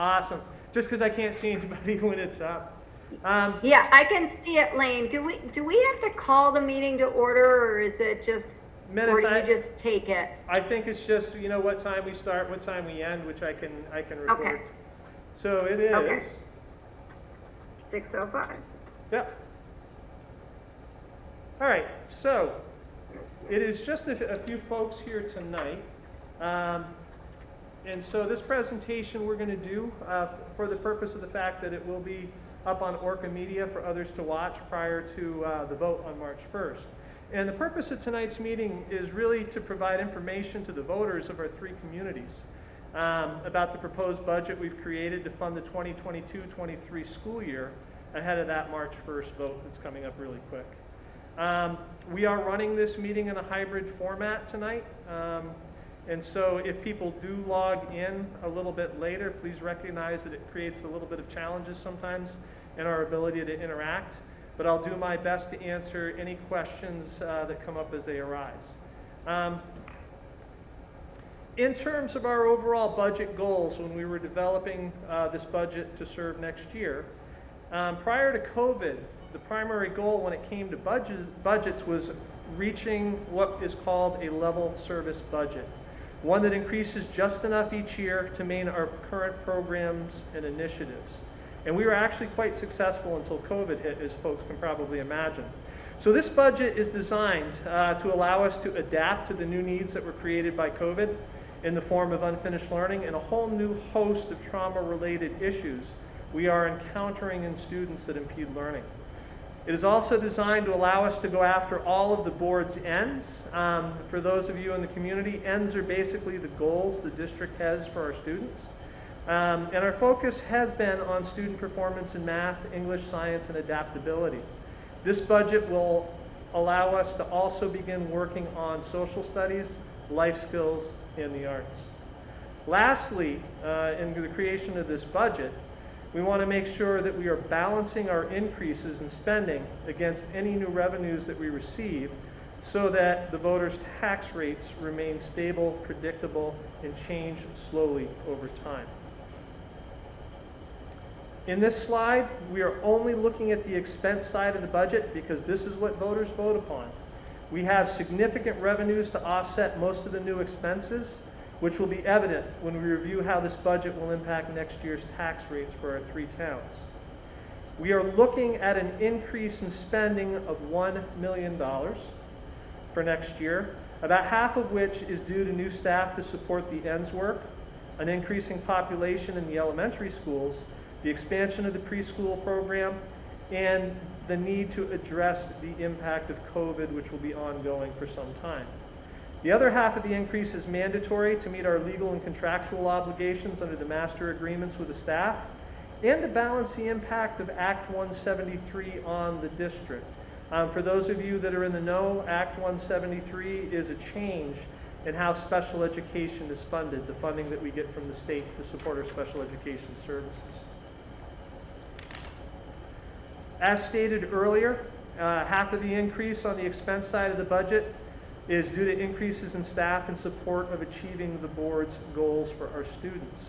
Awesome. Just because I can't see anybody when it's up. Um, Yeah, I can see it, Layne. Do we, do we have to call the meeting to order or is it just, or Minutes, do I- you just take it? I think it's just, you know, what time we start, what time we end, which I can, I can record. Okay. So it is, Okay. Six oh five. yep. All right, so it is just a, a few folks here tonight. Um, and so this presentation we're going to do uh, for the purpose of the fact that it will be up on Orca Media for others to watch prior to uh, the vote on March 1st. And the purpose of tonight's meeting is really to provide information to the voters of our three communities um, about the proposed budget we've created to fund the 2022-23 school year ahead of that March 1st vote that's coming up really quick. Um, we are running this meeting in a hybrid format tonight. Um, and so if people do log in a little bit later, please recognize that it creates a little bit of challenges sometimes in our ability to interact. But I'll do my best to answer any questions uh, that come up as they arise. Um, in terms of our overall budget goals, when we were developing uh, this budget to serve next year, um, prior to COVID, the primary goal when it came to budget, budgets was reaching what is called a level service budget, one that increases just enough each year to maintain our current programs and initiatives. And we were actually quite successful until COVID hit, as folks can probably imagine. So this budget is designed uh, to allow us to adapt to the new needs that were created by COVID in the form of unfinished learning and a whole new host of trauma-related issues we are encountering in students that impede learning. It is also designed to allow us to go after all of the board's ends. Um, for those of you in the community, ends are basically the goals the district has for our students. Um, and our focus has been on student performance in math, English, science, and adaptability. This budget will allow us to also begin working on social studies, life skills, and the arts. Lastly, uh, in the creation of this budget, we want to make sure that we are balancing our increases in spending against any new revenues that we receive so that the voters' tax rates remain stable, predictable, and change slowly over time. In this slide, we are only looking at the expense side of the budget because this is what voters vote upon. We have significant revenues to offset most of the new expenses, which will be evident when we review how this budget will impact next year's tax rates for our three towns. We are looking at an increase in spending of $1 million for next year, about half of which is due to new staff to support the ENDS work, an increasing population in the elementary schools, the expansion of the preschool program, and the need to address the impact of COVID, which will be ongoing for some time. The other half of the increase is mandatory to meet our legal and contractual obligations under the master agreements with the staff and to balance the impact of Act 173 on the district. Um, for those of you that are in the know, Act 173 is a change in how special education is funded, the funding that we get from the state to support our special education services. As stated earlier, uh, half of the increase on the expense side of the budget is due to increases in staff in support of achieving the board's goals for our students.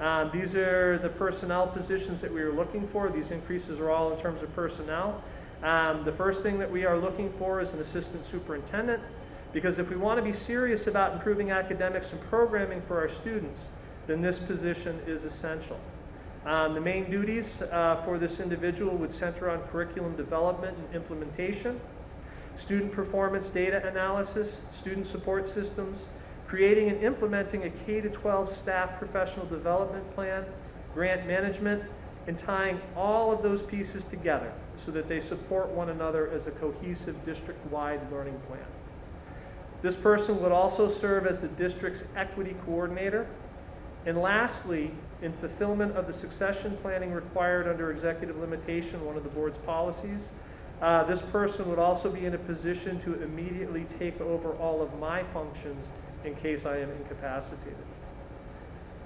Um, these are the personnel positions that we are looking for. These increases are all in terms of personnel. Um, the first thing that we are looking for is an assistant superintendent because if we want to be serious about improving academics and programming for our students, then this position is essential. Um, the main duties uh, for this individual would center on curriculum development and implementation, student performance data analysis, student support systems, creating and implementing a K-12 staff professional development plan, grant management, and tying all of those pieces together so that they support one another as a cohesive district-wide learning plan. This person would also serve as the district's equity coordinator. And lastly, in fulfillment of the succession planning required under executive limitation, one of the board's policies, uh, this person would also be in a position to immediately take over all of my functions in case I am incapacitated.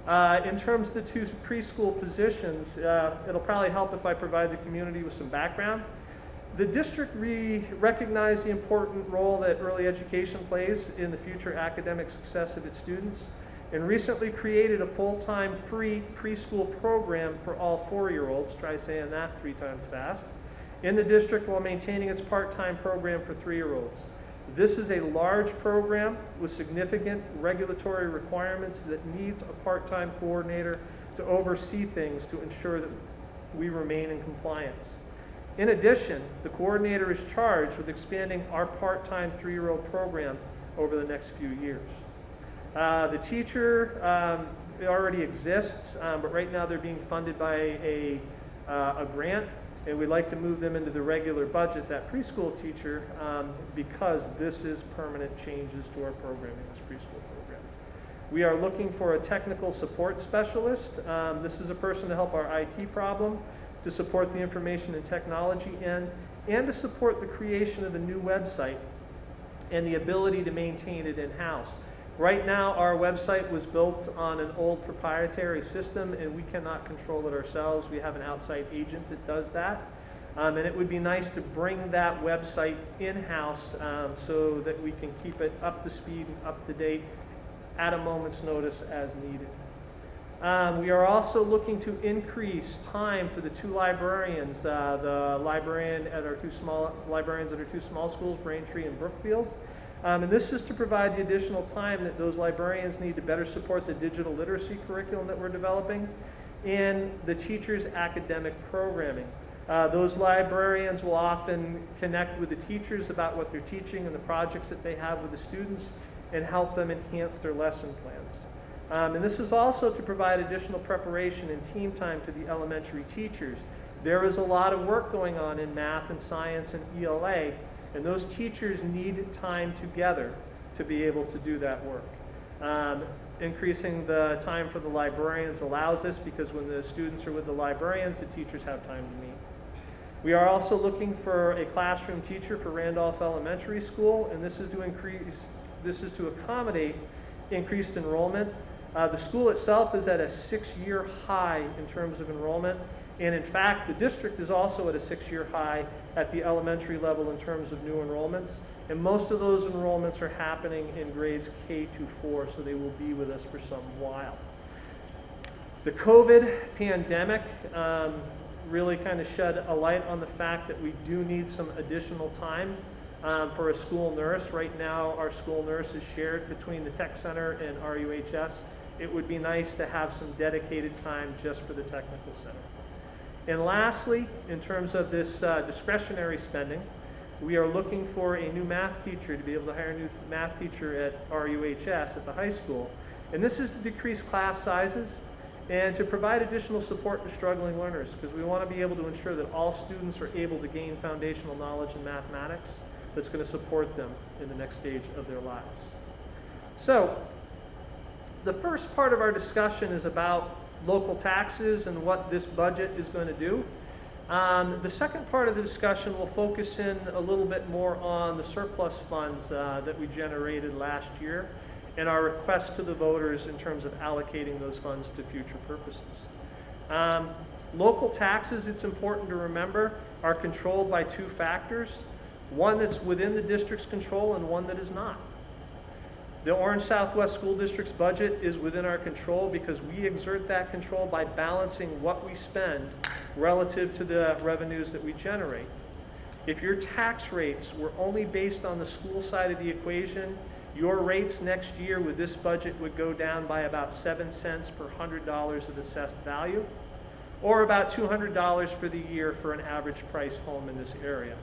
Uh, in terms of the two preschool positions, uh, it'll probably help if I provide the community with some background. The district re recognized the important role that early education plays in the future academic success of its students. and recently created a full-time free preschool program for all four-year-olds, try saying that three times fast, in the district while maintaining its part-time program for three-year-olds. This is a large program with significant regulatory requirements that needs a part-time coordinator to oversee things to ensure that we remain in compliance. In addition, the coordinator is charged with expanding our part-time three-year-old program over the next few years. Uh, the teacher um, already exists, um, but right now they're being funded by a, uh, a grant, and we'd like to move them into the regular budget, that preschool teacher, um, because this is permanent changes to our programming, this preschool program. We are looking for a technical support specialist. Um, this is a person to help our IT problem, to support the information and technology end, and to support the creation of a new website and the ability to maintain it in-house. Right now, our website was built on an old proprietary system, and we cannot control it ourselves. We have an outside agent that does that. Um, and it would be nice to bring that website in-house um, so that we can keep it up to speed and up to date at a moment's notice as needed. Um, we are also looking to increase time for the two librarians, uh, the librarian at our two small librarians at our two small schools, Braintree and Brookfield. Um, and this is to provide the additional time that those librarians need to better support the digital literacy curriculum that we're developing and the teachers' academic programming. Uh, those librarians will often connect with the teachers about what they're teaching and the projects that they have with the students and help them enhance their lesson plans. Um, and this is also to provide additional preparation and team time to the elementary teachers. There is a lot of work going on in math and science and ELA, and those teachers need time together to be able to do that work. Um, increasing the time for the librarians allows this because when the students are with the librarians, the teachers have time to meet. We are also looking for a classroom teacher for Randolph Elementary School, and this is to increase, this is to accommodate increased enrollment. Uh, the school itself is at a six-year high in terms of enrollment, and in fact, the district is also at a six-year high at the elementary level in terms of new enrollments. And most of those enrollments are happening in grades K to 4, so they will be with us for some while. The COVID pandemic um, really kind of shed a light on the fact that we do need some additional time um, for a school nurse. Right now, our school nurse is shared between the tech center and RUHS. It would be nice to have some dedicated time just for the technical center. And lastly, in terms of this uh, discretionary spending, we are looking for a new math teacher to be able to hire a new math teacher at RUHS at the high school. And this is to decrease class sizes and to provide additional support to struggling learners because we want to be able to ensure that all students are able to gain foundational knowledge in mathematics that's going to support them in the next stage of their lives. So, the first part of our discussion is about local taxes and what this budget is going to do. Um, the second part of the discussion will focus in a little bit more on the surplus funds uh, that we generated last year and our request to the voters in terms of allocating those funds to future purposes. Um, local taxes, it's important to remember, are controlled by two factors one that's within the district's control and one that is not. The Orange Southwest School District's budget is within our control because we exert that control by balancing what we spend relative to the revenues that we generate. If your tax rates were only based on the school side of the equation, your rates next year with this budget would go down by about 7 cents per $100 of assessed value, or about $200 for the year for an average price home in this area.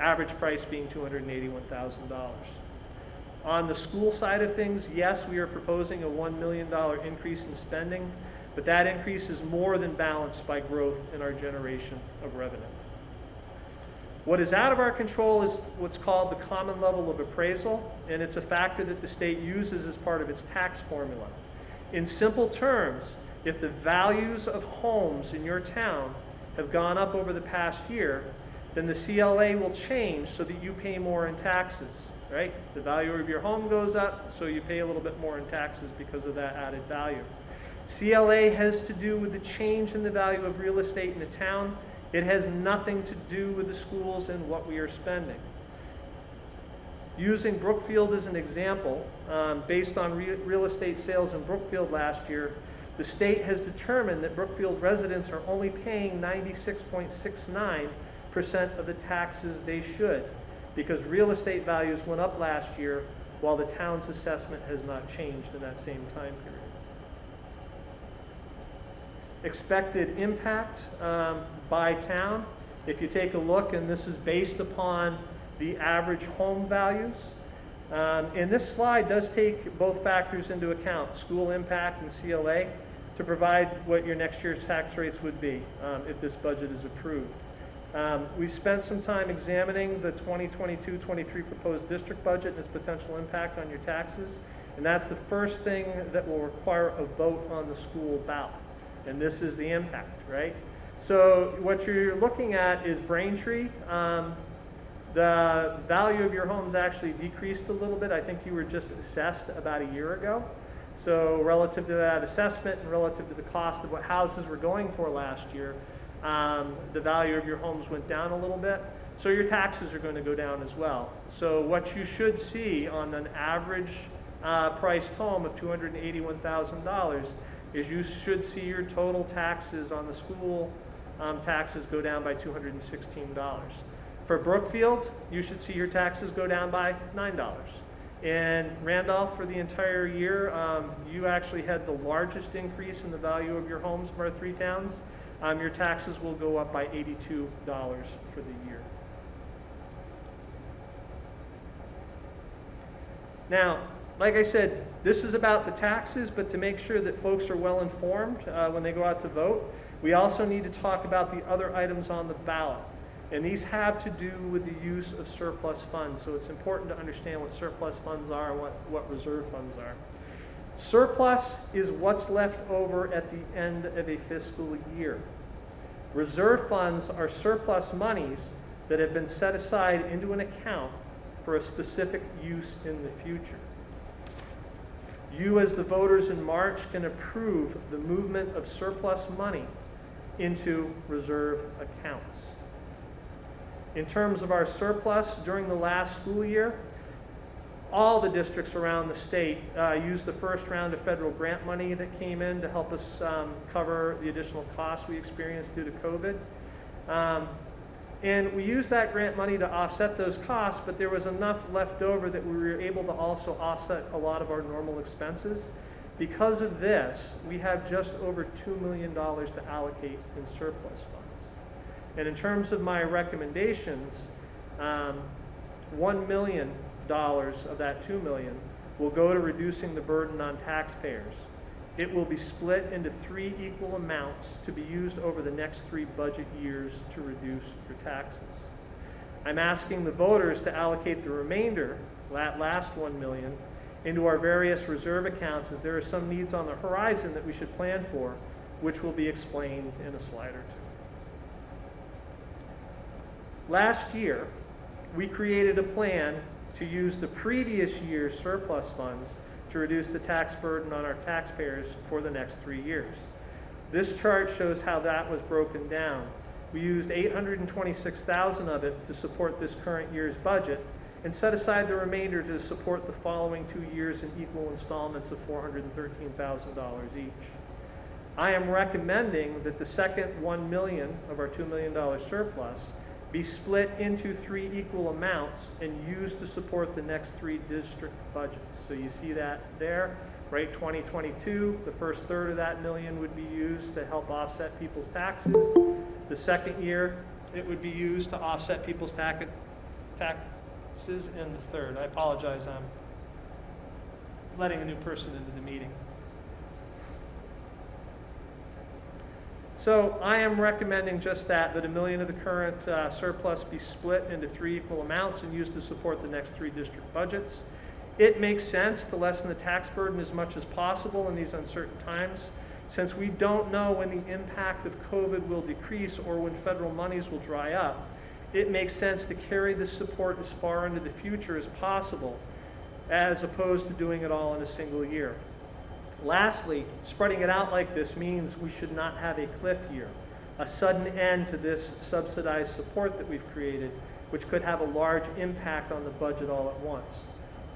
Average price being $281,000. On the school side of things, yes, we are proposing a $1 million increase in spending, but that increase is more than balanced by growth in our generation of revenue. What is out of our control is what's called the common level of appraisal, and it's a factor that the state uses as part of its tax formula. In simple terms, if the values of homes in your town have gone up over the past year, then the CLA will change so that you pay more in taxes right? The value of your home goes up, so you pay a little bit more in taxes because of that added value. CLA has to do with the change in the value of real estate in the town. It has nothing to do with the schools and what we are spending. Using Brookfield as an example, um, based on re- real estate sales in Brookfield last year, the state has determined that Brookfield residents are only paying 96.69% of the taxes they should because real estate values went up last year while the town's assessment has not changed in that same time period. Expected impact um, by town, if you take a look, and this is based upon the average home values. Um, and this slide does take both factors into account, school impact and CLA, to provide what your next year's tax rates would be um, if this budget is approved. Um, we've spent some time examining the 2022-23 proposed district budget and its potential impact on your taxes. And that's the first thing that will require a vote on the school ballot. And this is the impact, right? So what you're looking at is Braintree. Um, the value of your homes actually decreased a little bit. I think you were just assessed about a year ago. So relative to that assessment and relative to the cost of what houses were going for last year, um, the value of your homes went down a little bit. So your taxes are going to go down as well. So what you should see on an average uh, priced home of $281,000 is you should see your total taxes on the school um, taxes go down by $216. For Brookfield, you should see your taxes go down by $9. And Randolph, for the entire year, um, you actually had the largest increase in the value of your homes from our three towns. Um, your taxes will go up by $82 for the year. Now, like I said, this is about the taxes, but to make sure that folks are well informed uh, when they go out to vote, we also need to talk about the other items on the ballot. And these have to do with the use of surplus funds. So it's important to understand what surplus funds are and what, what reserve funds are. Surplus is what's left over at the end of a fiscal year. Reserve funds are surplus monies that have been set aside into an account for a specific use in the future. You, as the voters in March, can approve the movement of surplus money into reserve accounts. In terms of our surplus during the last school year, all the districts around the state uh, used the first round of federal grant money that came in to help us um, cover the additional costs we experienced due to COVID. Um, and we used that grant money to offset those costs, but there was enough left over that we were able to also offset a lot of our normal expenses. Because of this, we have just over $2 million to allocate in surplus funds. And in terms of my recommendations, um, $1 million of that $2 million will go to reducing the burden on taxpayers. It will be split into three equal amounts to be used over the next three budget years to reduce your taxes. I'm asking the voters to allocate the remainder, that last 1 million, into our various reserve accounts as there are some needs on the horizon that we should plan for, which will be explained in a slide or two. Last year, we created a plan to use the previous year's surplus funds to reduce the tax burden on our taxpayers for the next three years. This chart shows how that was broken down. We used 826,000 of it to support this current year's budget and set aside the remainder to support the following two years in equal installments of $413,000 each. I am recommending that the second 1 million of our $2 million surplus be split into three equal amounts and used to support the next three district budgets. So you see that there, right? 2022, the first third of that million would be used to help offset people's taxes. The second year, it would be used to offset people's tax, taxes. And the third, I apologize, I'm letting a new person into the meeting. So I am recommending just that, that a million of the current uh, surplus be split into three equal amounts and used to support the next three district budgets. It makes sense to lessen the tax burden as much as possible in these uncertain times, since we don't know when the impact of COVID will decrease or when federal monies will dry up. It makes sense to carry this support as far into the future as possible, as opposed to doing it all in a single year. Lastly, spreading it out like this means we should not have a cliff year, a sudden end to this subsidized support that we've created, which could have a large impact on the budget all at once.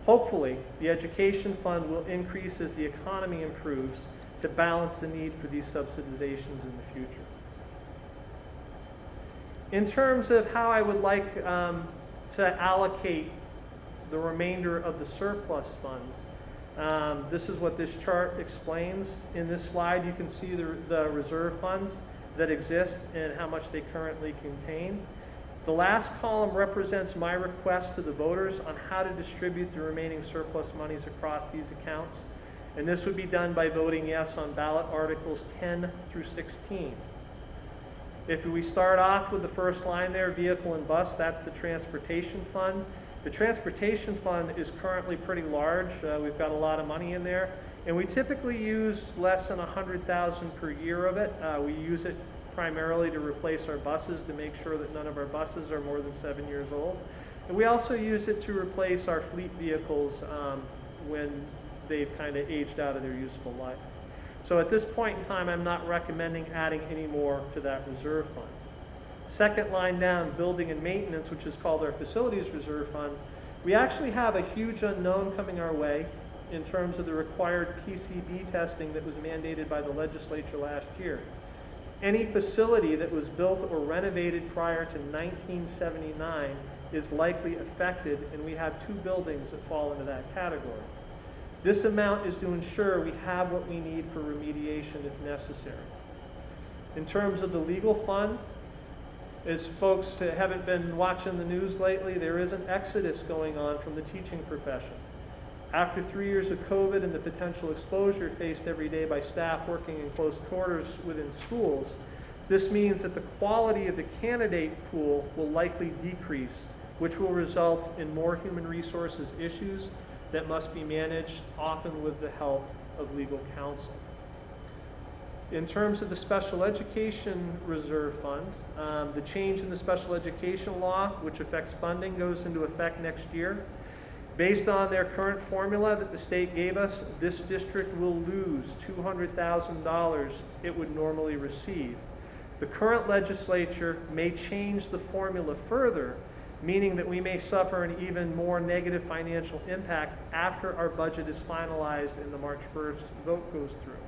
Hopefully, the education fund will increase as the economy improves to balance the need for these subsidizations in the future. In terms of how I would like um, to allocate the remainder of the surplus funds, um, this is what this chart explains. In this slide, you can see the, the reserve funds that exist and how much they currently contain. The last column represents my request to the voters on how to distribute the remaining surplus monies across these accounts. And this would be done by voting yes on ballot articles 10 through 16. If we start off with the first line there, vehicle and bus, that's the transportation fund. The transportation fund is currently pretty large. Uh, we've got a lot of money in there. And we typically use less than 100,000 per year of it. Uh, we use it primarily to replace our buses to make sure that none of our buses are more than seven years old. And we also use it to replace our fleet vehicles um, when they've kind of aged out of their useful life. So at this point in time, I'm not recommending adding any more to that reserve fund. Second line down, building and maintenance, which is called our facilities reserve fund, we actually have a huge unknown coming our way in terms of the required PCB testing that was mandated by the legislature last year. Any facility that was built or renovated prior to 1979 is likely affected, and we have two buildings that fall into that category. This amount is to ensure we have what we need for remediation if necessary. In terms of the legal fund, as folks that haven't been watching the news lately, there is an exodus going on from the teaching profession. After three years of COVID and the potential exposure faced every day by staff working in close quarters within schools, this means that the quality of the candidate pool will likely decrease, which will result in more human resources issues that must be managed, often with the help of legal counsel. In terms of the Special Education Reserve Fund, um, the change in the special education law, which affects funding, goes into effect next year. Based on their current formula that the state gave us, this district will lose $200,000 it would normally receive. The current legislature may change the formula further, meaning that we may suffer an even more negative financial impact after our budget is finalized and the March 1st vote goes through.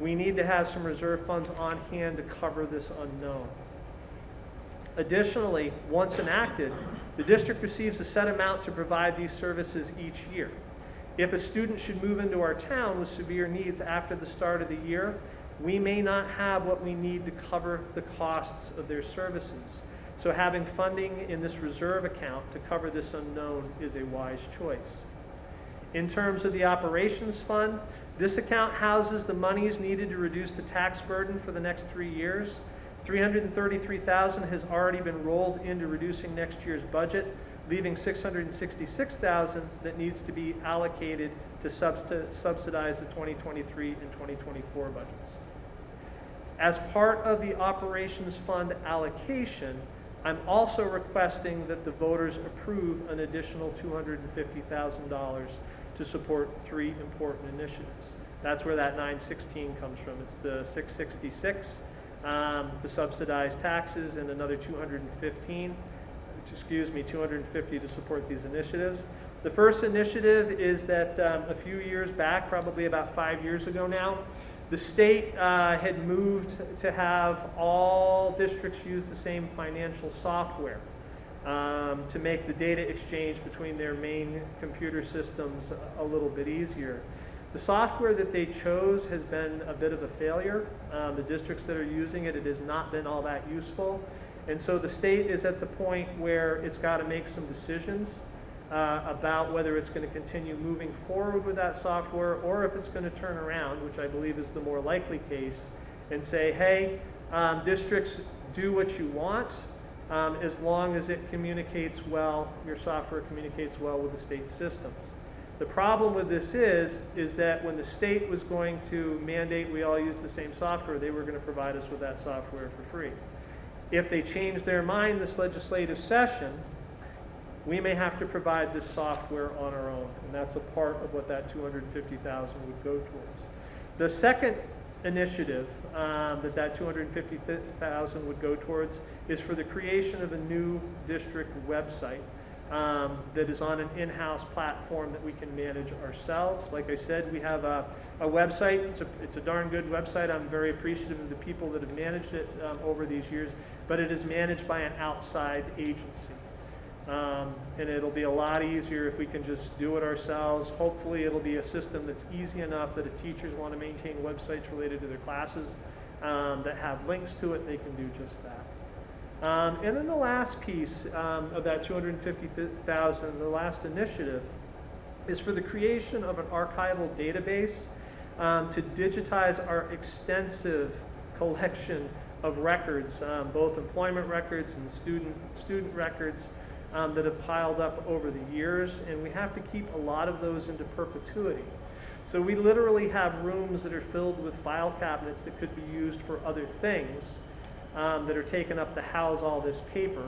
We need to have some reserve funds on hand to cover this unknown. Additionally, once enacted, the district receives a set amount to provide these services each year. If a student should move into our town with severe needs after the start of the year, we may not have what we need to cover the costs of their services. So having funding in this reserve account to cover this unknown is a wise choice. In terms of the operations fund, this account houses the monies needed to reduce the tax burden for the next three years 333,000 has already been rolled into reducing next year's budget, leaving 666,000 that needs to be allocated to subsidize the 2023 and 2024 budgets. As part of the operations fund allocation, I'm also requesting that the voters approve an additional $250,000 to support three important initiatives. That's where that 916 comes from. It's the 666 um, to subsidize taxes and another 215, excuse me, 250 to support these initiatives. The first initiative is that um, a few years back, probably about five years ago now, the state uh, had moved to have all districts use the same financial software um, to make the data exchange between their main computer systems a little bit easier. The software that they chose has been a bit of a failure. Um, the districts that are using it, it has not been all that useful. And so the state is at the point where it's got to make some decisions uh, about whether it's going to continue moving forward with that software or if it's going to turn around, which I believe is the more likely case, and say, hey, um, districts, do what you want um, as long as it communicates well, your software communicates well with the state systems. The problem with this is, is that when the state was going to mandate we all use the same software, they were going to provide us with that software for free. If they change their mind this legislative session, we may have to provide this software on our own, and that's a part of what that 250,000 would go towards. The second initiative um, that that 250,000 would go towards is for the creation of a new district website um, that is on an in-house platform that we can manage ourselves. Like I said, we have a, a website. It's a, it's a darn good website. I'm very appreciative of the people that have managed it um, over these years, but it is managed by an outside agency. Um, and it'll be a lot easier if we can just do it ourselves. Hopefully, it'll be a system that's easy enough that if teachers want to maintain websites related to their classes um, that have links to it, they can do just that. Um, and then the last piece um, of that 250,000, the last initiative, is for the creation of an archival database um, to digitize our extensive collection of records, um, both employment records and student student records um, that have piled up over the years, and we have to keep a lot of those into perpetuity. So we literally have rooms that are filled with file cabinets that could be used for other things um, that are taken up to house all this paper.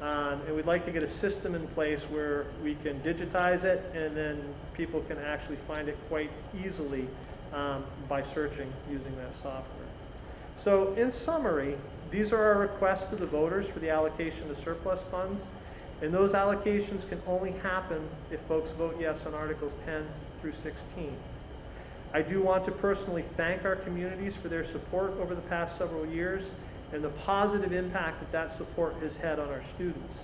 Um, and we'd like to get a system in place where we can digitize it and then people can actually find it quite easily um, by searching using that software. So in summary, these are our requests to the voters for the allocation of surplus funds. And those allocations can only happen if folks vote yes on Articles 10 through 16. I do want to personally thank our communities for their support over the past several years and the positive impact that that support has had on our students.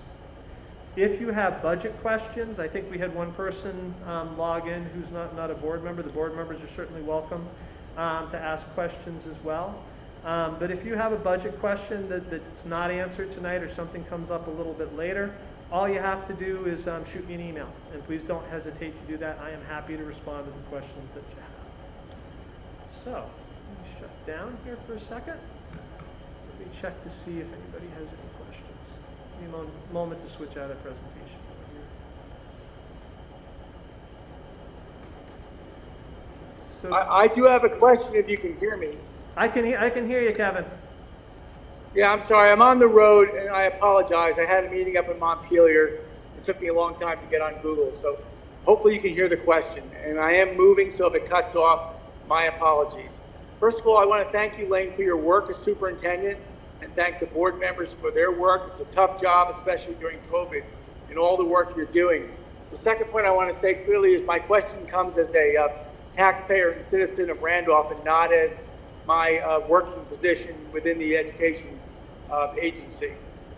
If you have budget questions, I think we had one person um, log in who's not, not a board member. The board members are certainly welcome um, to ask questions as well. Um, but if you have a budget question that, that's not answered tonight or something comes up a little bit later, all you have to do is um, shoot me an email. And please don't hesitate to do that. I am happy to respond to the questions that you have. So, let me shut down here for a second. Me check to see if anybody has any questions. Give me a moment to switch out of presentation. So I, I do have a question if you can hear me. I can, he- I can hear you, Kevin. Yeah, I'm sorry, I'm on the road and I apologize. I had a meeting up in Montpelier. It took me a long time to get on Google, so hopefully you can hear the question. And I am moving, so if it cuts off, my apologies. First of all, I want to thank you, Layne, for your work as superintendent and thank the board members for their work. It's a tough job, especially during COVID, and all the work you're doing. The second point I want to say clearly is my question comes as a uh, taxpayer and citizen of Randolph and not as my uh, working position within the education uh, agency.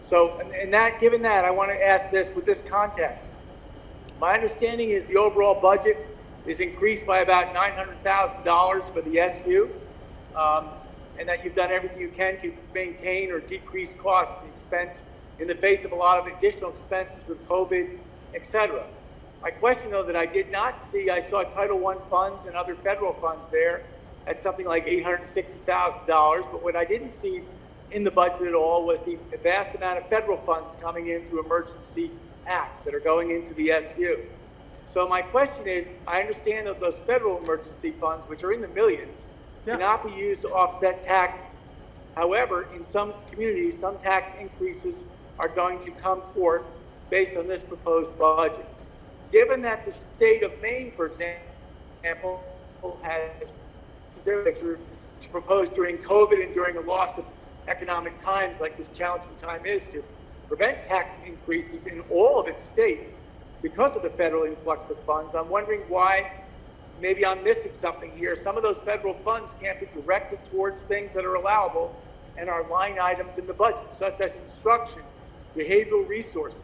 So, and, and that, given that, I want to ask this with this context. My understanding is the overall budget is increased by about $900,000 for the SU, um, and that you've done everything you can to maintain or decrease costs and expense in the face of a lot of additional expenses with COVID, et cetera. My question, though, that I did not see, I saw Title I funds and other federal funds there at something like $860,000, but what I didn't see in the budget at all was the vast amount of federal funds coming in through emergency acts that are going into the SU. So my question is, I understand that those federal emergency funds, which are in the millions, Yeah. cannot be used to offset taxes. However, in some communities, some tax increases are going to come forth based on this proposed budget. Given that the state of Maine, for example, has their to propose during COVID and during a loss of economic times like this challenging time is to prevent tax increases in all of its states because of the federal influx of funds. I'm wondering why maybe I'm missing something here. Some of those federal funds can't be directed towards things that are allowable and are line items in the budget, such as instruction, behavioral resources,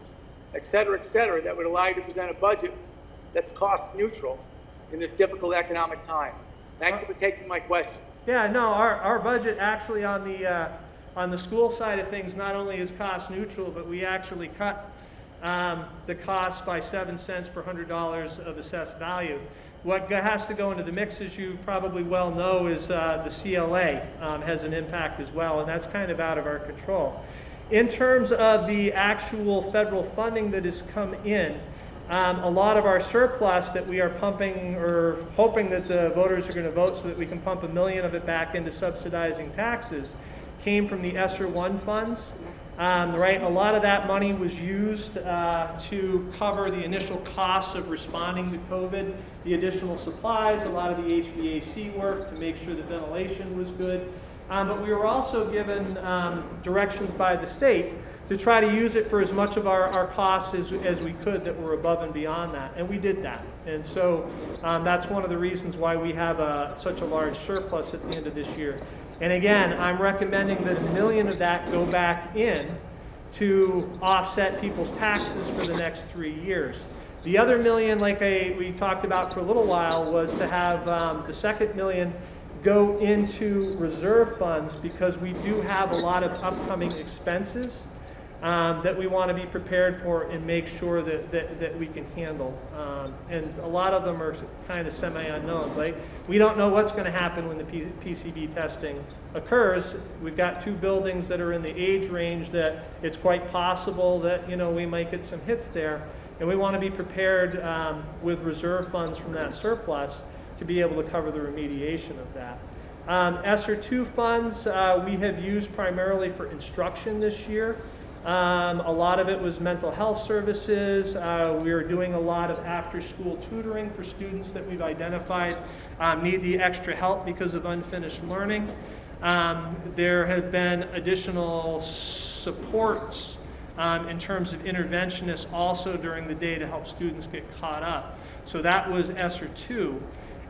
et cetera, et cetera, that would allow you to present a budget that's cost neutral in this difficult economic time. Thank you for taking my question. Yeah, no, our, our budget actually on the, uh, on the school side of things not only is cost neutral, but we actually cut um, the cost by seven cents per hundred dollars of assessed value. What has to go into the mix, as you probably well know, is uh, the CLA um, has an impact as well, and that's kind of out of our control. In terms of the actual federal funding that has come in, um, a lot of our surplus that we are pumping or hoping that the voters are going to vote so that we can pump a million of it back into subsidizing taxes came from the ESSER one funds. Um, right, a lot of that money was used uh, to cover the initial costs of responding to COVID, the additional supplies, a lot of the HVAC work to make sure the ventilation was good. Um, but we were also given um, directions by the state to try to use it for as much of our, our costs as, as we could that were above and beyond that. And we did that. And so um, that's one of the reasons why we have a, such a large surplus at the end of this year. And again, I'm recommending that a million of that go back in to offset people's taxes for the next three years. The other million, like I, we talked about for a little while, was to have um, the second million go into reserve funds because we do have a lot of upcoming expenses um, that we want to be prepared for and make sure that, that, that we can handle. Um, and a lot of them are kind of semi-unknowns. Like, we don't know what's going to happen when the P- PCB testing occurs. We've got two buildings that are in the age range that it's quite possible that, you know, we might get some hits there. And we want to be prepared um, with reserve funds from that surplus to be able to cover the remediation of that. Um, ESSER 2 funds uh, we have used primarily for instruction this year. Um, a lot of it was mental health services. Uh, we are doing a lot of after school tutoring for students that we've identified um, need the extra help because of unfinished learning. Um, there have been additional supports um, in terms of interventionists also during the day to help students get caught up. So that was ESSER 2.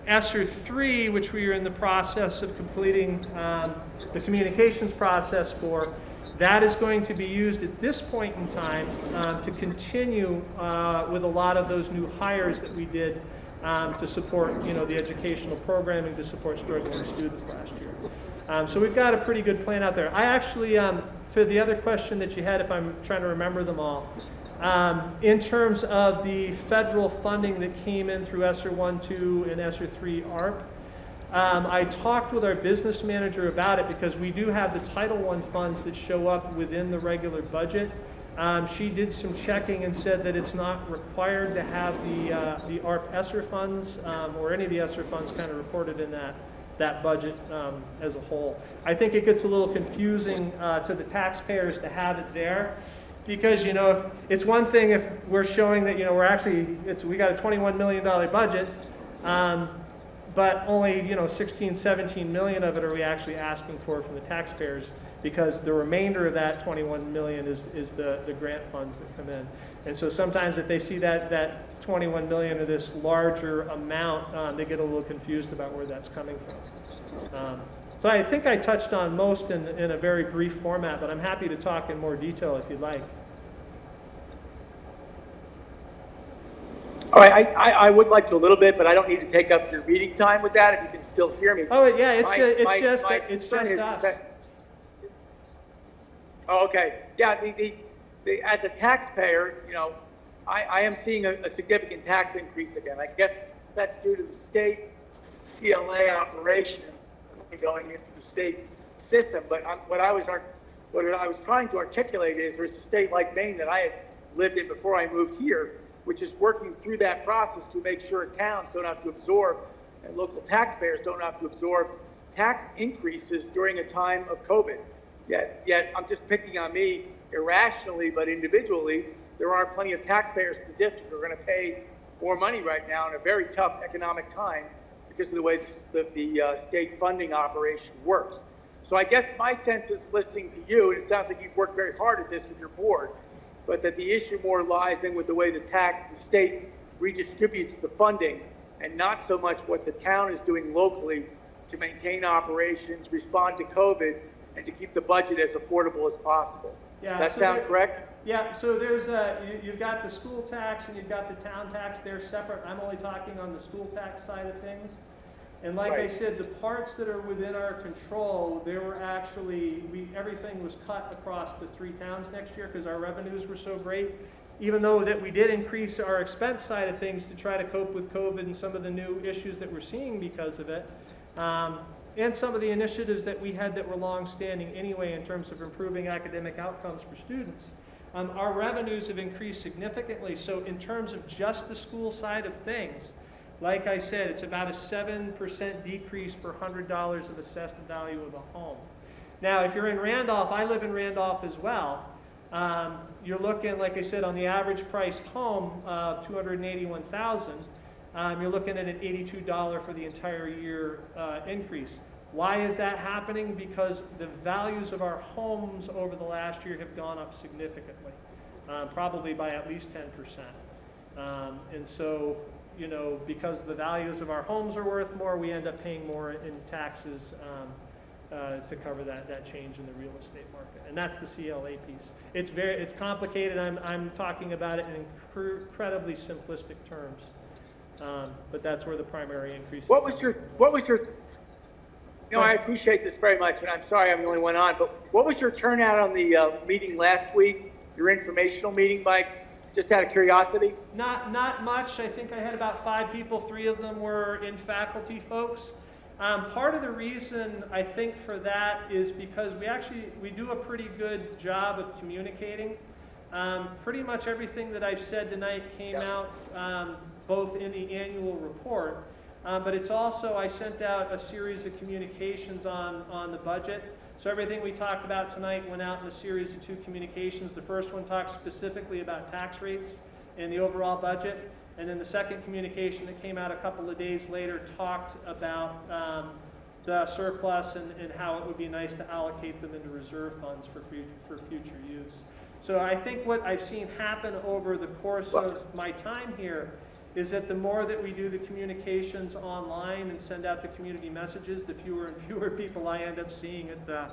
ESSER 3, which we are in the process of completing um, the communications process for, that is going to be used at this point in time um, to continue uh, with a lot of those new hires that we did um, to support, you know, the educational programming to support struggling students last year. Um, so we've got a pretty good plan out there. I actually, um, to the other question that you had, if I'm trying to remember them all, um, in terms of the federal funding that came in through ESSER 1, 2, and ESSER 3 ARP, um, I talked with our business manager about it because we do have the Title I funds that show up within the regular budget. Um, she did some checking and said that it's not required to have the, uh, the ARP ESSER funds um, or any of the ESSER funds kind of reported in that, that budget um, as a whole. I think it gets a little confusing uh, to the taxpayers to have it there because you know if, it's one thing if we're showing that you know we're actually it's we got a 21 million dollar budget um, but only you know 16 17 million of it are we actually asking for from the taxpayers because the remainder of that 21 million is, is the, the grant funds that come in and so sometimes if they see that that 21 million or this larger amount um, they get a little confused about where that's coming from um, so I think I touched on most in, in a very brief format, but I'm happy to talk in more detail if you'd like. All right, I, I, I would like to a little bit, but I don't need to take up your meeting time with that if you can still hear me. Oh, yeah, it's, My- ju- it's my- just, my it's just is us. that- Oh, okay. Yeah, the, the, the, as a taxpayer, you know, I, I am seeing a, a significant tax increase again. I guess that's due to the state CLA operation going into the state system. But I'm, what I was, what I was trying to articulate is there's a state like Maine that I had lived in before I moved here, which is working through that process to make sure towns don't have to absorb and local taxpayers don't have to absorb tax increases during a time of COVID. Yet, yet I'm just picking on me irrationally, but individually, there are plenty of taxpayers in the district who are going to pay more money right now in a very tough economic time because of the way the, the uh, state funding operation works. So I guess my sense is listening to you, and it sounds like you've worked very hard at this with your board, but that the issue more lies in with the way the tax, the state redistributes the funding, and not so much what the town is doing locally to maintain operations, respond to COVID, and to keep the budget as affordable as possible. Yeah, Does that so sound there- correct? Yeah, so there's, uh, you, you've got the school tax and you've got the town tax, they're separate. I'm only talking on the school tax side of things. And like I said, the parts that are within our control, there were actually, we, everything was cut across the three towns next year because our revenues were so great. Even though that we did increase our expense side of things to try to cope with COVID and some of the new issues that we're seeing because of it. Um, and some of the initiatives that we had that were long-standing anyway in terms of improving academic outcomes for students. Um, our revenues have increased significantly, so in terms of just the school side of things, like I said, it's about a seven percent decrease per hundred dollars of assessed value of a home. Now, if you're in Randolph, I live in Randolph as well. Um, you're looking, like I said, on the average priced home, uh, 281,000. Um, you're looking at an $82 for the entire year uh, increase. Why is that happening? Because the values of our homes over the last year have gone up significantly, um, probably by at least 10%. Um, and so, you know, because the values of our homes are worth more, we end up paying more in taxes um, uh, to cover that, that change in the real estate market. And that's the CLA piece. It's very, it's complicated. I'm, I'm talking about it in incredibly simplistic terms. Um, but that's where the primary increase. What was your, what was your, you know, I appreciate this very much, and I'm sorry I'm the only one on, but what was your turnout on the uh, meeting last week, your informational meeting, Mike? Just out of curiosity? Not, not much. I think I had about five people. Three of them were in faculty folks. Um, part of the reason I think for that is because we actually, we do a pretty good job of communicating. Um, pretty much everything that I've said tonight came Yeah. out, um, both in the annual report, um, but it's also, I sent out a series of communications on, on the budget. So everything we talked about tonight went out in a series of two communications. The first one talks specifically about tax rates and the overall budget. And then the second communication that came out a couple of days later talked about um, the surplus and, and how it would be nice to allocate them into reserve funds for, for future use. So I think what I've seen happen over the course of my time here is that the more that we do the communications online and send out the community messages, the fewer and fewer people I end up seeing at the,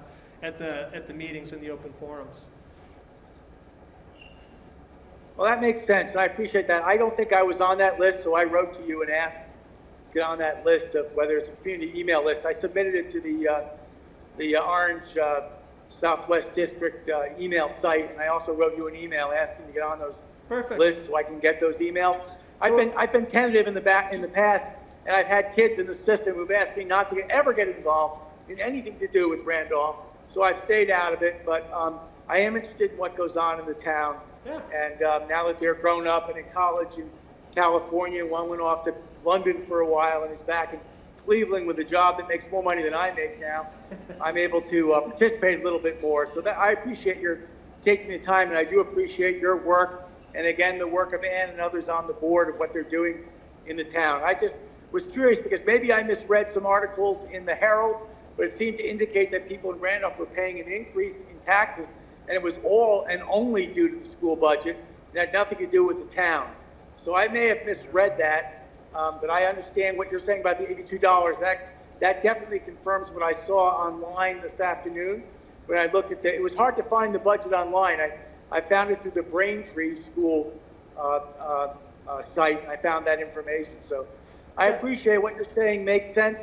at the, at the meetings and the open forums. Well, that makes sense, and I appreciate that. I don't think I was on that list, so I wrote to you and asked to get on that list of whether it's a community email list. I submitted it to the, uh, the Orange uh, Southwest District uh, email site, and I also wrote you an email asking to get on those Perfect. lists so I can get those emails. I've been, I've been tentative in the back, in the past, and I've had kids in the system who've asked me not to get- ever get involved in anything to do with Randolph, so I've stayed out of it, but, um, I am interested in what goes on in the town. Yeah. And, um, now that they're grown up and in college in California, one went off to London for a while and is back in Cleveland with a job that makes more money than I make now, I'm able to uh, participate a little bit more. So that, I appreciate your taking the time, and I do appreciate your work, and again, the work of Ann and others on the board of what they're doing in the town. I just was curious because maybe I misread some articles in the Herald, but it seemed to indicate that people in Randolph were paying an increase in taxes, and it was all and only due to the school budget, and had nothing to do with the town. So I may have misread that, um, but I understand what you're saying about the eighty-two dollars. That, that definitely confirms what I saw online this afternoon. When I looked at the, it was hard to find the budget online. I, I found it through the Braintree School, uh, uh, uh, site, and I found that information. So I appreciate what you're saying makes sense,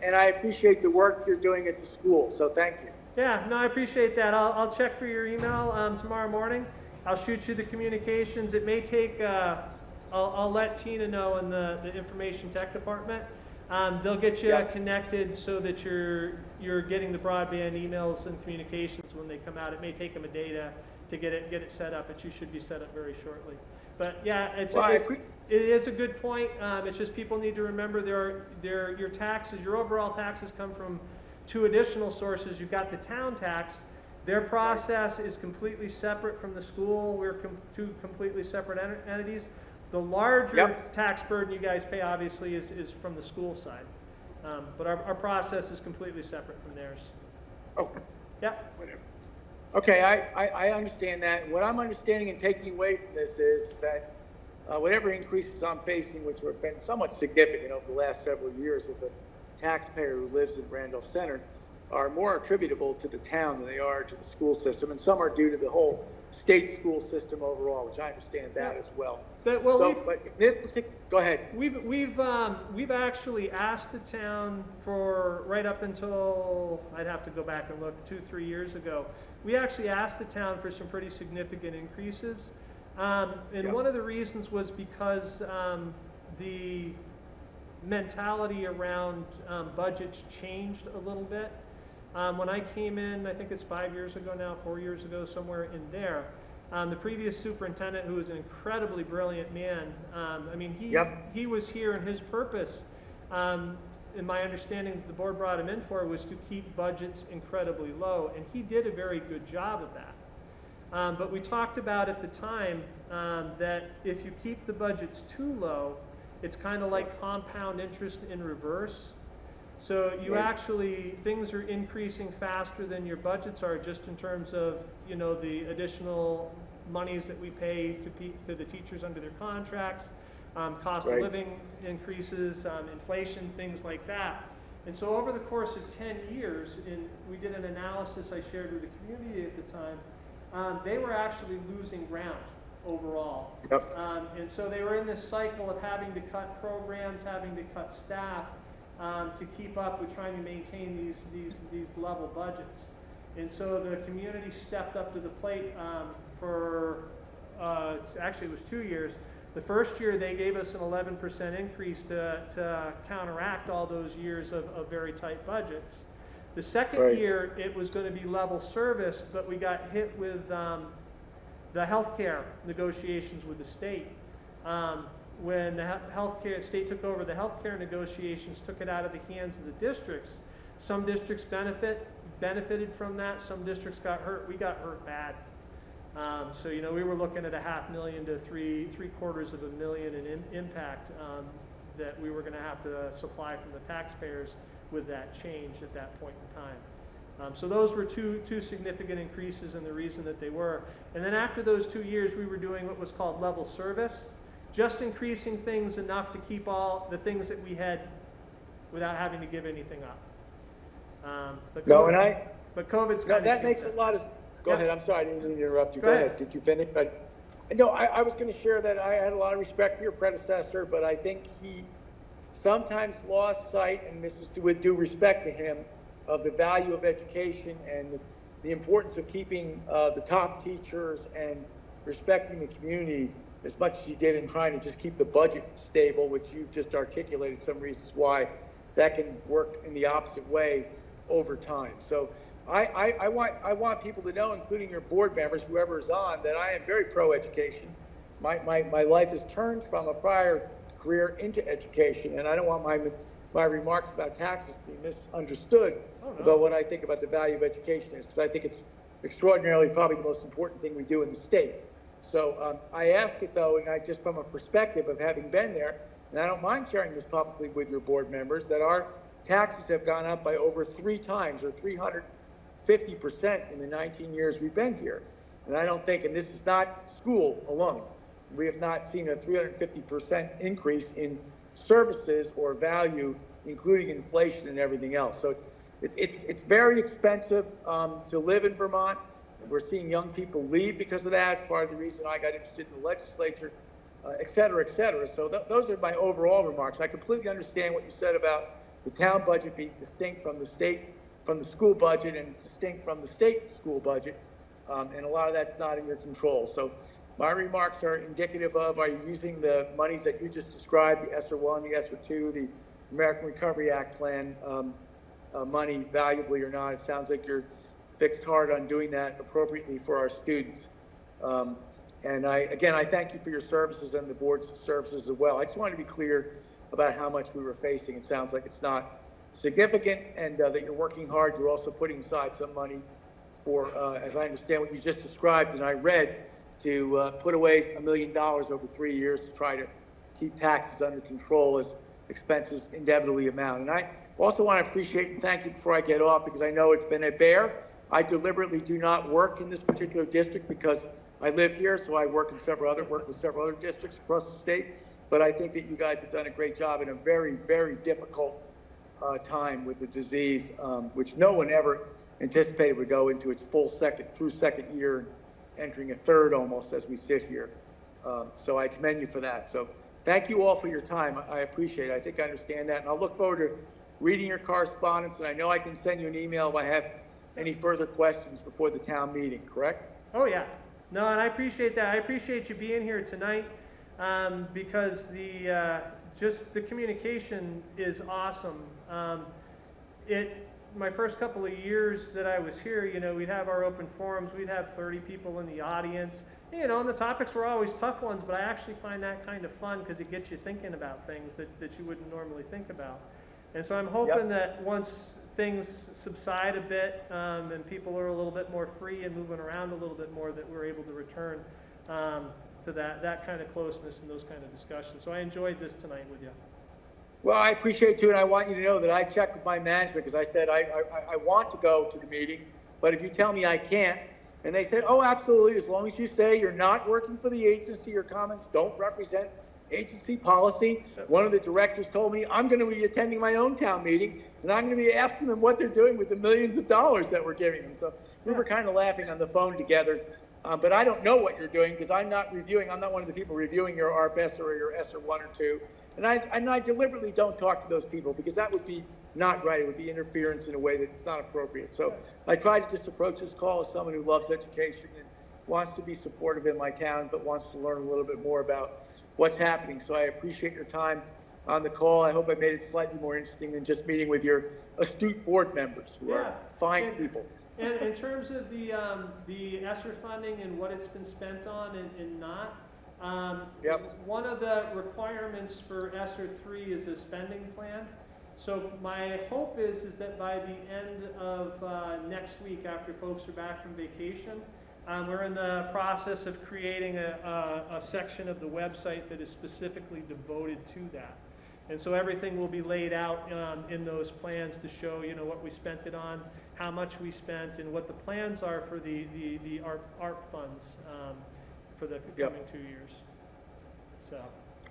and I appreciate the work you're doing at the school, so thank you. Yeah, no, I appreciate that. I'll, I'll check for your email um, tomorrow morning. I'll shoot you the communications. It may take, uh, I'll, I'll let Tina know in the, the information tech department. Um, they'll get you Yeah. connected so that you're, you're getting the broadband emails and communications when they come out. It may take them a day to, to get it, get it set up, but you should be set up very shortly. But yeah, it's, Well, it- appre- it is a good point. Um, it's just people need to remember there are, there, your taxes, your overall taxes come from two additional sources. You've got the town tax. Their process is completely separate from the school. We're com- two completely separate en- entities. The larger Yep. tax burden you guys pay obviously is, is from the school side. Um, but our, our process is completely separate from theirs. Oh, Yep, whatever. Okay, I, I, I understand that. What I'm understanding and taking away from this is that uh, whatever increases I'm facing, which have been somewhat significant over the last several years as a taxpayer who lives in Randolph Center, are more attributable to the town than they are to the school system, and some are due to the whole state school system overall, which I understand that as well. But, well, So, but this particular, go ahead. We've, we've, um, we've actually asked the town for, right up until, I'd have to go back and look, two, three years ago. We actually asked the town for some pretty significant increases. Um, and Yeah. one of the reasons was because, um, the mentality around, um, budgets changed a little bit. Um, when I came in, I think it's five years ago now, four years ago, somewhere in there, um, the previous superintendent, who was an incredibly brilliant man, um, I mean, he, Yep. he was here and his purpose, um, in my understanding, the board brought him in for was to keep budgets incredibly low, and he did a very good job of that. Um, but we talked about at the time um, that if you keep the budgets too low, it's kind of like compound interest in reverse. So you Right. actually, things are increasing faster than your budgets are just in terms of, you know, the additional monies that we pay to pe- to the teachers under their contracts, um, cost of living increases, um, inflation, things like that. And so over the course of ten years, in, we did an analysis I shared with the community at the time, um, they were actually losing ground overall. Yep. Um, and so they were in this cycle of having to cut programs, having to cut staff um, to keep up with trying to maintain these, these, these level budgets. And so the community stepped up to the plate um, for, uh, actually, it was two years. The first year, they gave us an 11% increase to, to counteract all those years of, of very tight budgets. The second Right. year, it was going to be level service, but we got hit with um, the healthcare negotiations with the state. Um, when the he- healthcare, state took over the healthcare negotiations, took it out of the hands of the districts. Some districts benefit, benefited from that, some districts got hurt, we got hurt bad. Um, so, you know, we were looking at a half million to three, three quarters of a million in im- impact, um, that we were gonna have to supply from the taxpayers with that change at that point in time. Um, so those were two, two significant increases and the reason that they were. And then after those two years, we were doing what was called level service, just increasing things enough to keep all the things that we had without having to give anything up. Um, but No, COVID- and I- But COVID's No, that makes a lot of, go ahead, I'm sorry, I didn't mean to interrupt you. Go Go ahead. ahead, did you finish? But, no, I, I was gonna share that I had a lot of respect for your predecessor, but I think he sometimes lost sight, and this is with due respect to him, of the value of education and the- the importance of keeping, uh, the top teachers and respecting the community as much as he did in trying to just keep the budget stable, which you've just articulated some reasons why that can work in the opposite way over time. So I, I, I, want, I want people to know, including your board members, whoever is on, that I am very pro education. My, my, my life has turned from a prior career into education, and I don't want my, my remarks about taxes to be misunderstood oh, no. about what I think about the value of education is, because I think it's extraordinarily probably the most important thing we do in the state. So um, I ask it though, and I just from a perspective of having been there, and I don't mind sharing this publicly with your board members, that our taxes have gone up by over three times or 300 50% in the 19 years we've been here. And I don't think, and this is not school alone, we have not seen a 350% increase in services or value, including inflation and everything else. So it, it's, it's very expensive um, to live in Vermont. We're seeing young people leave because of that. It's part of the reason I got interested in the legislature, uh, et cetera, et cetera. So th those are my overall remarks. I completely understand what you said about the town budget being distinct from the state from the school budget and distinct from the state school budget. Um, and a lot of that's not in your control. So my remarks are indicative of, are you using the monies that you just described, the ESSER one, the ESSER two, the American Recovery Act plan, um, uh, money valuably or not? It sounds like you're fixed hard on doing that appropriately for our students. Um, and I, again, I thank you for your services and the board's services as well. I just wanted to be clear about how much we were facing. It sounds like it's not significant and uh, that you're working hard. You're also putting aside some money for, uh, as I understand what you just described and I read, to uh, put away a million dollars over three years to try to keep taxes under control as expenses inevitably amount. And I also want to appreciate and thank you before I get off because I know it's been a bear. I deliberately do not work in this particular district because I live here, so I work in several other, work with several other districts across the state. But I think that you guys have done a great job in a very, very difficult uh, time with the disease, um, which no one ever anticipated would go into its full second, through second year, entering a third almost as we sit here. Um, so I commend you for that. So thank you all for your time. I I appreciate it. I think I understand that. And I'll look forward to reading your correspondence. And I know I can send you an email if I have any further questions before the town meeting, correct? Oh, yeah. No, and I appreciate that. I appreciate you being here tonight um, because the, uh, just the communication is awesome. Um, it, my first couple of years that I was here, you know, we'd have our open forums, we'd have 30 people in the audience. You know, and the topics were always tough ones, but I actually find that kind of fun because it gets you thinking about things that, that you wouldn't normally think about. And so I'm hoping that once things subside a bit, um, and people are a little bit more free and moving around a little bit more, that we're able to return, um, to that, that kind of closeness and those kind of discussions. So I enjoyed this tonight with you. Well, I appreciate you, and I want you to know that I checked with my management, because I said, I, I, I want to go to the meeting, but if you tell me I can't, and they said, oh, absolutely, as long as you say you're not working for the agency, your comments don't represent agency policy. One of the directors told me, I'm gonna be attending my own town meeting, and I'm gonna be asking them what they're doing with the millions of dollars that we're giving them. So we were kind of laughing on the phone together, uh, but I don't know what you're doing, because I'm not reviewing, I'm not one of the people reviewing your ARP-S or your ESSER one or two. And I, and I deliberately don't talk to those people, because that would be not right. It would be interference in a way that's not appropriate. So I try to just approach this call as someone who loves education and wants to be supportive in my town, but wants to learn a little bit more about what's happening. So I appreciate your time on the call. I hope I made it slightly more interesting than just meeting with your astute board members who Yeah. are fine And- people. And in terms of the, um, the ESSER funding and what it's been spent on and, and not, um, Yep. one of the requirements for ESSER three is a spending plan. So my hope is, is that by the end of, uh, next week, after folks are back from vacation, um, we're in the process of creating a, a, a section of the website that is specifically devoted to that. And so everything will be laid out um, in those plans to show, you know, what we spent it on, how much we spent, and what the plans are for the, the, the ARP, ARP funds um, for the Yep. coming two years. So,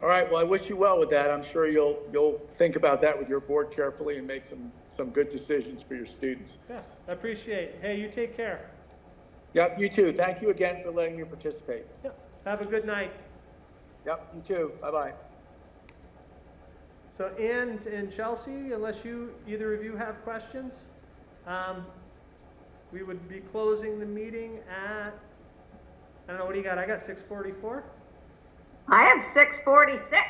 All right, well, I wish you well with that. I'm sure you'll, you'll think about that with your board carefully and make some, some good decisions for your students. yeah, I appreciate it. Hey, you take care. Yep, you too. Thank you again for letting me participate. Yeah, Have a good night. Yep, you too. Bye-bye. So Ann and Chelsea, unless you, either of you have questions, um, we would be closing the meeting at, I don't know, what do you got? I got 644? I have 646.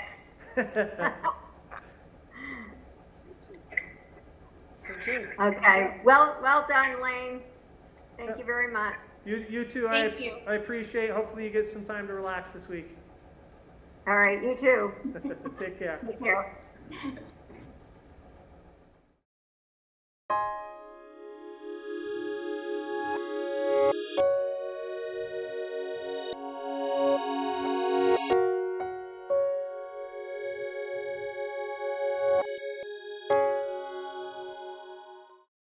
okay. okay. Well, well done, Layne. Thank you very much. You, you too. Thank I, you. I appreciate. Hopefully, you get some time to relax this week. All right. You too. Take care. Take care.